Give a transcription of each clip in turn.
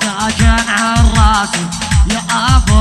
تاجا تاج راسي يا أبو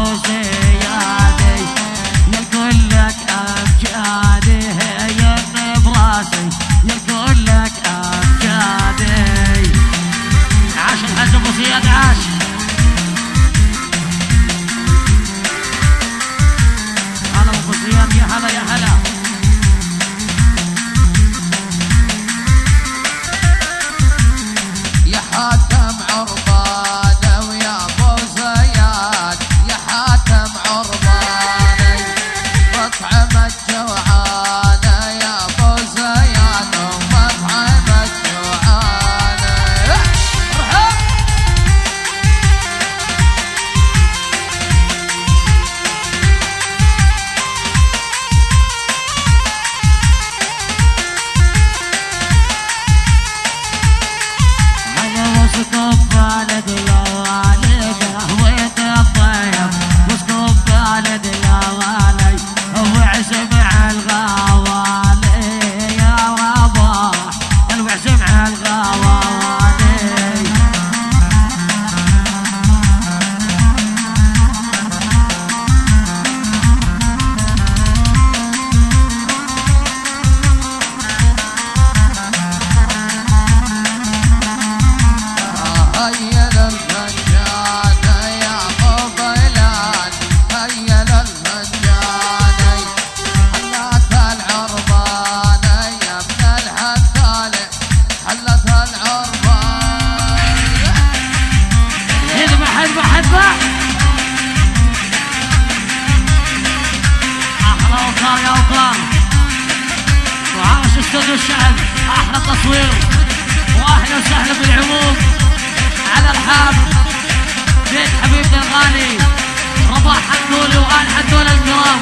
حتقول وقال حتى للنوم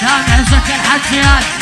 تابع سكر حجيات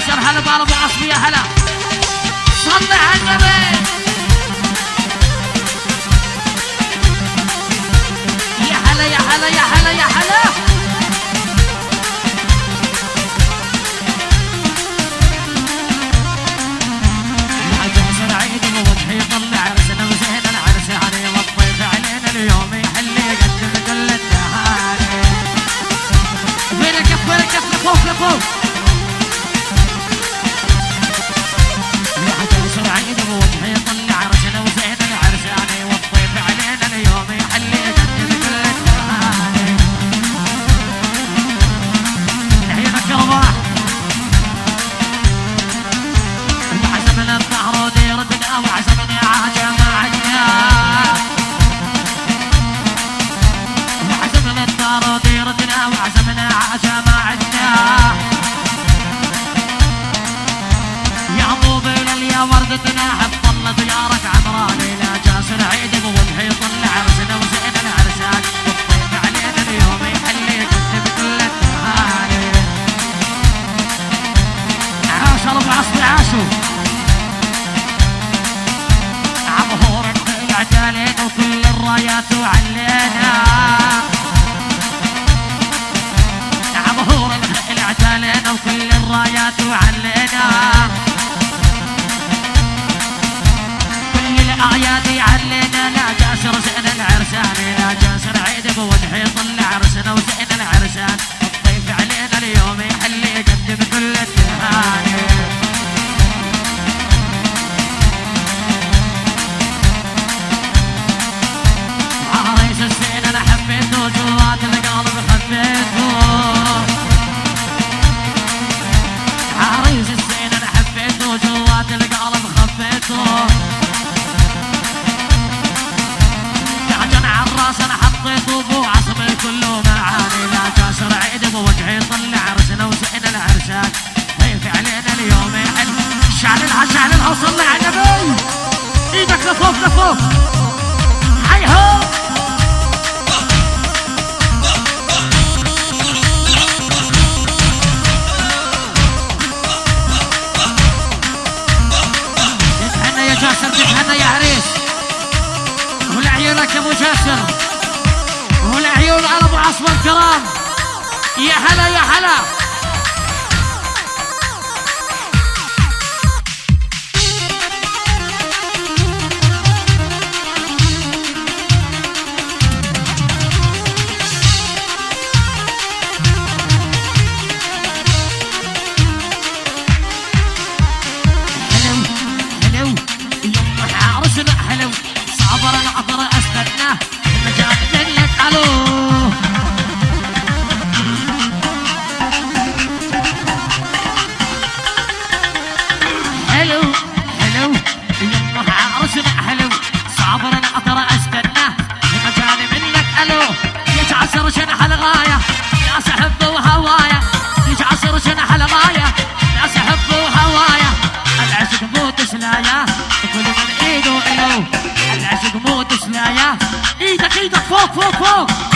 عشر هلا بارض عصبية هلا. صلي على النبي. يا هلا يا هلا يا هلا يا هلا. مرض يردنا وعسى وعلينا وكل الرايات وعلينا كل الاعياد علينا لا جاسر زين العرسان لا جاسر عيد ابو ونحيط العرسان وزين العرسان. الطيف علينا اليومين مجسم والعيون على أبو عصمه الكرام. يا هلا يا هلا. حلو صبر العبر I got 服服服